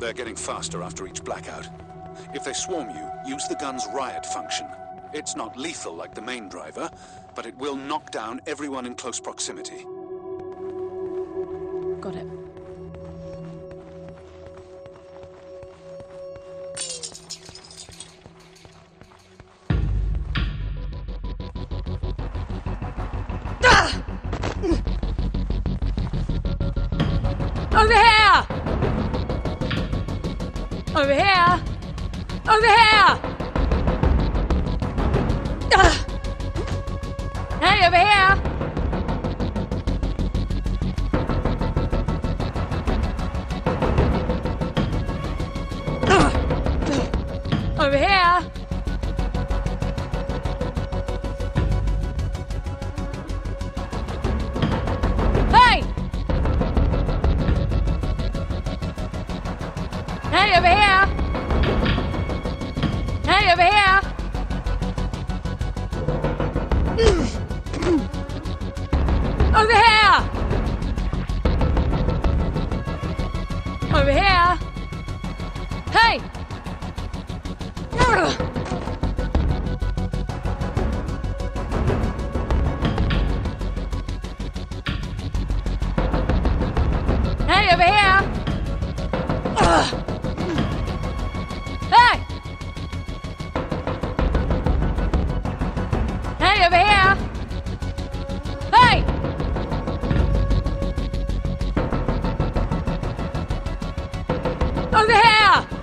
They're getting faster after each blackout. If they swarm you, use the gun's riot function. It's not lethal like the main driver, but it will knock down everyone in close proximity. Got it. Ah! Over here! Over here! Over here! Ah! Hey, over here! Over here! Hey, over here! Hey, over here! Over here! Over here! Hey! Over here!